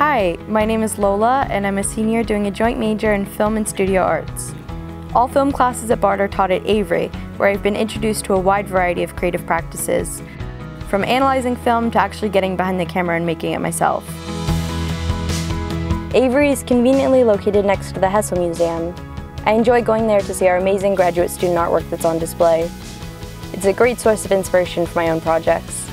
Hi, my name is Lola and I'm a senior doing a joint major in film and studio arts. All film classes at Bard are taught at Avery, where I've been introduced to a wide variety of creative practices, from analyzing film to actually getting behind the camera and making it myself. Avery is conveniently located next to the Hessel Museum. I enjoy going there to see our amazing graduate student artwork that's on display. It's a great source of inspiration for my own projects.